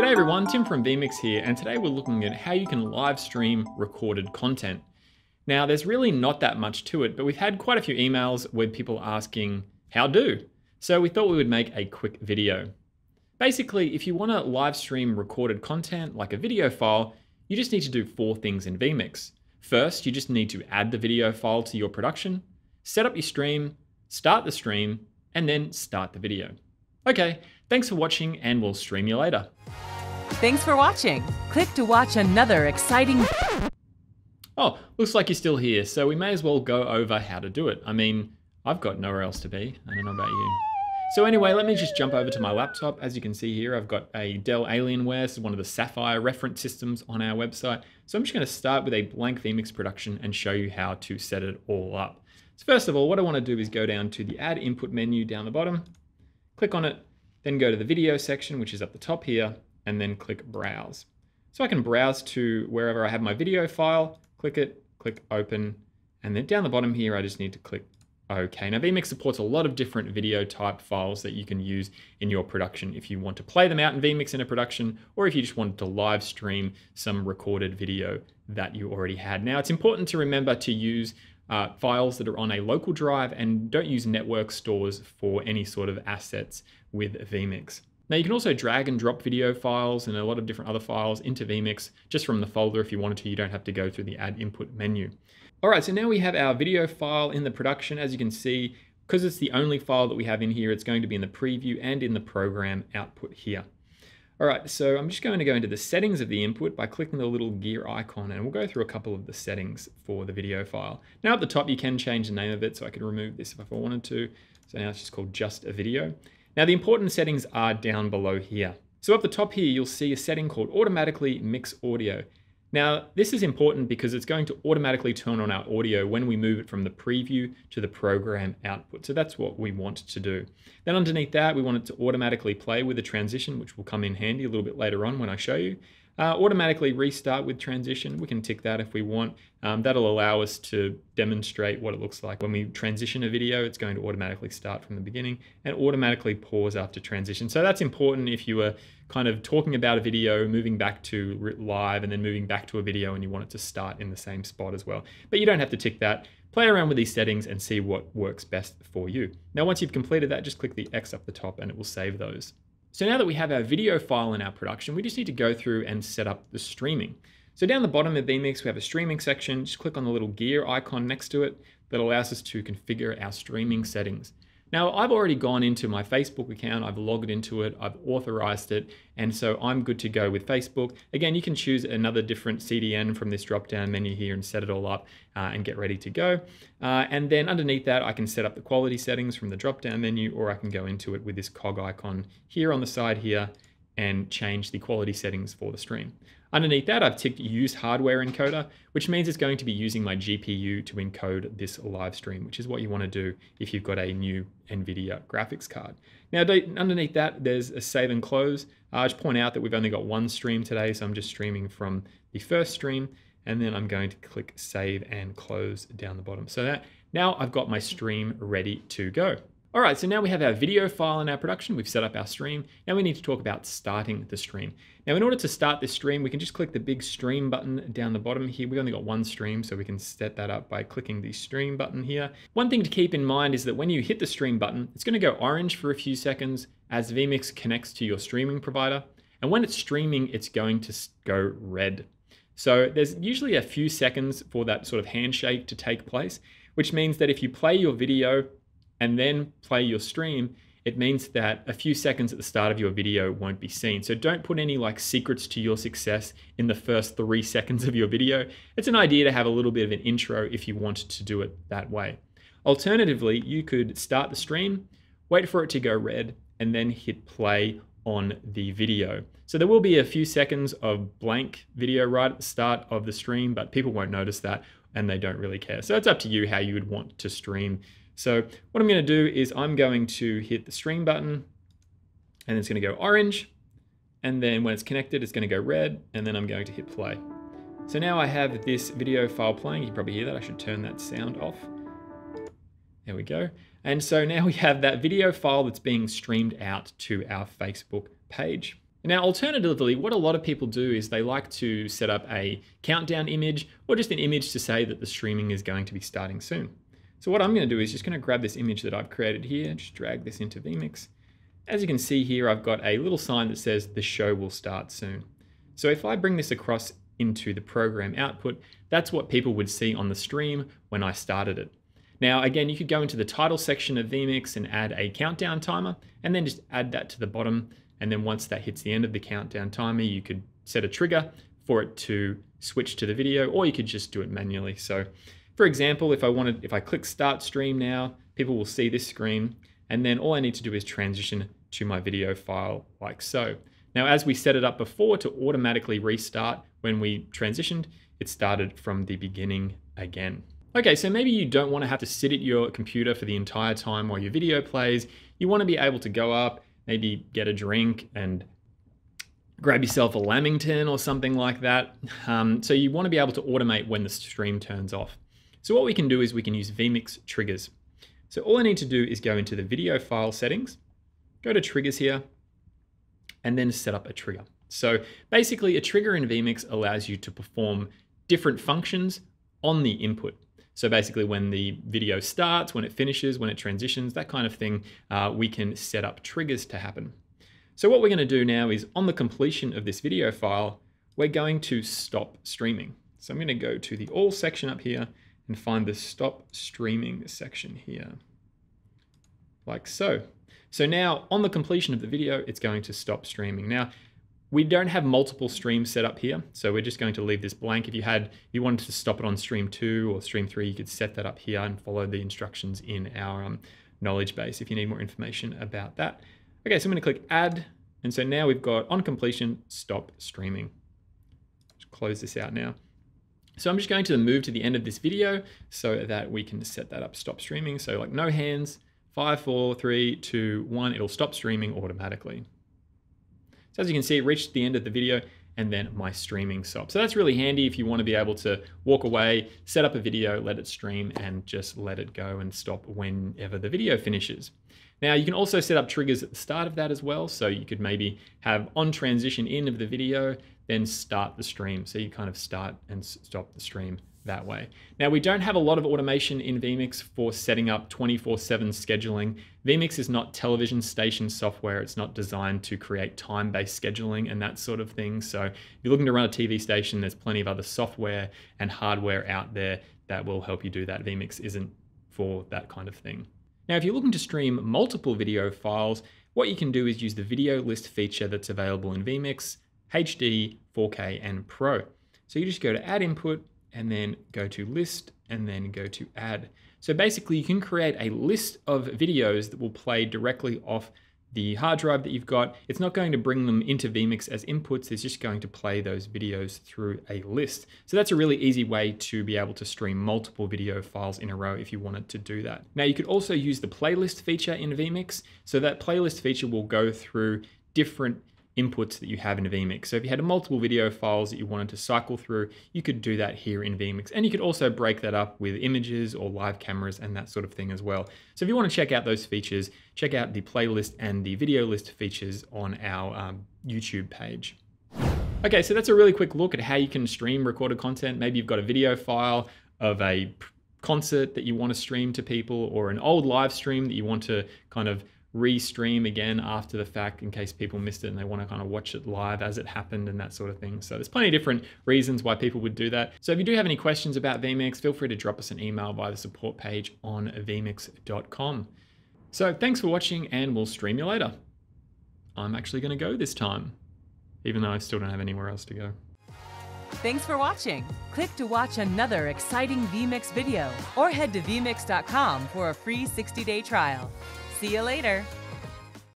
G'day everyone, Tim from vMix here, and today we're looking at how you can live stream recorded content. Now, there's really not that much to it, but we've had quite a few emails with people asking, how do? So we thought we would make a quick video. Basically, if you want to live stream recorded content like a video file, you just need to do four things in vMix. First, you just need to add the video file to your production, set up your stream, start the stream, and then start the video. Okay, thanks for watching and we'll stream you later. Thanks for watching. Click to watch another exciting... Oh, looks like you're still here, so we may as well go over how to do it. I mean, I've got nowhere else to be. I don't know about you. So anyway, let me just jump over to my laptop. As you can see here, I've got a Dell Alienware. Is one of the Sapphire reference systems on our website. So I'm just gonna start with a blank vMix production and show you how to set it all up. So first of all, what I wanna do is go down to the Add Input menu down the bottom, click on it, then go to the video section, which is up the top here, and then click Browse. So I can browse to wherever I have my video file, click it, click Open, and then down the bottom here, I just need to click OK. Now vMix supports a lot of different video type files that you can use in your production if you want to play them out in vMix in a production, or if you just wanted to live stream some recorded video that you already had. Now it's important to remember to use uh, files that are on a local drive and don't use network stores for any sort of assets with vMix. Now you can also drag and drop video files and a lot of different other files into vMix just from the folder if you wanted to. You don't have to go through the add input menu. All right, so now we have our video file in the production. As you can see, because it's the only file that we have in here, it's going to be in the preview and in the program output here. All right, so I'm just going to go into the settings of the input by clicking the little gear icon and we'll go through a couple of the settings for the video file. Now at the top, you can change the name of it, so I could remove this if I wanted to. So now it's just called just a video. Now the important settings are down below here. So up the top here, you'll see a setting called automatically mix audio. Now, this is important because it's going to automatically turn on our audio when we move it from the preview to the program output. So that's what we want to do. Then underneath that, we want it to automatically play with the transition, which will come in handy a little bit later on when I show you. Uh, automatically restart with transition. We can tick that if we want. Um, that'll allow us to demonstrate what it looks like. When we transition a video, it's going to automatically start from the beginning and automatically pause after transition. So that's important if you were kind of talking about a video, moving back to live and then moving back to a video and you want it to start in the same spot as well. But you don't have to tick that. Play around with these settings and see what works best for you. Now, once you've completed that, just click the X up the top and it will save those. So now that we have our video file in our production, we just need to go through and set up the streaming. So down the bottom of vMix, we have a streaming section. Just click on the little gear icon next to it that allows us to configure our streaming settings. Now, I've already gone into my Facebook account, I've logged into it, I've authorized it, and so I'm good to go with Facebook. Again, you can choose another different CDN from this drop-down menu here and set it all up uh, and get ready to go. Uh, and then underneath that, I can set up the quality settings from the drop-down menu, or I can go into it with this cog icon here on the side here and change the quality settings for the stream. Underneath that, I've ticked use hardware encoder, which means it's going to be using my GPU to encode this live stream, which is what you want to do if you've got a new NVIDIA graphics card. Now, underneath that, there's a save and close. I'll just point out that we've only got one stream today, so I'm just streaming from the first stream, and then I'm going to click save and close down the bottom. So that now I've got my stream ready to go. All right, so now we have our video file in our production. We've set up our stream. Now we need to talk about starting the stream. Now, in order to start this stream, we can just click the big stream button down the bottom here. We've only got one stream, so we can set that up by clicking the stream button here. One thing to keep in mind is that when you hit the stream button, it's gonna go orange for a few seconds as vMix connects to your streaming provider. And when it's streaming, it's going to go red. So there's usually a few seconds for that sort of handshake to take place, which means that if you play your video and then play your stream, it means that a few seconds at the start of your video won't be seen. So don't put any like secrets to your success in the first three seconds of your video. It's an idea to have a little bit of an intro if you want to do it that way. Alternatively, you could start the stream, wait for it to go red, and then hit play on the video. So there will be a few seconds of blank video right at the start of the stream, but people won't notice that and they don't really care. So it's up to you how you would want to stream so what I'm going to do is I'm going to hit the stream button and it's going to go orange. And then when it's connected, it's going to go red. And then I'm going to hit play. So now I have this video file playing. You probably hear that. I should turn that sound off. There we go. And so now we have that video file that's being streamed out to our Facebook page. Now, alternatively, what a lot of people do is they like to set up a countdown image or just an image to say that the streaming is going to be starting soon. So what I'm going to do is just going to grab this image that I've created here, just drag this into vMix. As you can see here, I've got a little sign that says the show will start soon. So if I bring this across into the program output, that's what people would see on the stream when I started it. Now, again, you could go into the title section of vMix and add a countdown timer, and then just add that to the bottom and then once that hits the end of the countdown timer, you could set a trigger for it to switch to the video, or you could just do it manually. So for example, if I wanted, if I click start stream now, people will see this screen, and then all I need to do is transition to my video file like so. Now, as we set it up before to automatically restart when we transitioned, it started from the beginning again. Okay, so maybe you don't want to have to sit at your computer for the entire time while your video plays. You want to be able to go up maybe get a drink and grab yourself a Lamington or something like that. Um, so you want to be able to automate when the stream turns off. So what we can do is we can use vMix triggers. So all I need to do is go into the video file settings, go to triggers here, and then set up a trigger. So basically a trigger in vMix allows you to perform different functions on the input. So basically when the video starts, when it finishes, when it transitions, that kind of thing, uh, we can set up triggers to happen. So what we're gonna do now is on the completion of this video file, we're going to stop streaming. So I'm gonna go to the all section up here and find the stop streaming section here, like so. So now on the completion of the video, it's going to stop streaming. Now, we don't have multiple streams set up here, so we're just going to leave this blank. If you had, if you wanted to stop it on stream two or stream three, you could set that up here and follow the instructions in our um, knowledge base if you need more information about that. Okay, so I'm gonna click add. And so now we've got on completion, stop streaming. Just close this out now. So I'm just going to move to the end of this video so that we can set that up, stop streaming. So like no hands, five, four, three, two, one, it'll stop streaming automatically. So as you can see, it reached the end of the video and then my streaming stopped. So that's really handy if you want to be able to walk away, set up a video, let it stream, and just let it go and stop whenever the video finishes. Now you can also set up triggers at the start of that as well. So you could maybe have on transition in of the video, then start the stream. So you kind of start and stop the stream that way. Now we don't have a lot of automation in vMix for setting up 24-7 scheduling. vMix is not television station software. It's not designed to create time-based scheduling and that sort of thing. So if you're looking to run a TV station, there's plenty of other software and hardware out there that will help you do that. vMix isn't for that kind of thing. Now, if you're looking to stream multiple video files, what you can do is use the video list feature that's available in vMix, HD, 4K, and Pro. So you just go to add input, and then go to list and then go to add. So basically you can create a list of videos that will play directly off the hard drive that you've got. It's not going to bring them into vMix as inputs, it's just going to play those videos through a list. So that's a really easy way to be able to stream multiple video files in a row if you wanted to do that. Now you could also use the playlist feature in vMix. So that playlist feature will go through different inputs that you have in vMix. So if you had multiple video files that you wanted to cycle through, you could do that here in vMix. And you could also break that up with images or live cameras and that sort of thing as well. So if you want to check out those features, check out the playlist and the video list features on our um, YouTube page. Okay, so that's a really quick look at how you can stream recorded content. Maybe you've got a video file of a concert that you want to stream to people or an old live stream that you want to kind of re-stream again after the fact in case people missed it and they want to kind of watch it live as it happened and that sort of thing. So there's plenty of different reasons why people would do that. So if you do have any questions about vMix, feel free to drop us an email via the support page on vmix.com. So thanks for watching and we'll stream you later. I'm actually going to go this time, even though I still don't have anywhere else to go. Thanks for watching. Click to watch another exciting vMix video or head to vmix.com for a free 60-day trial. See you later.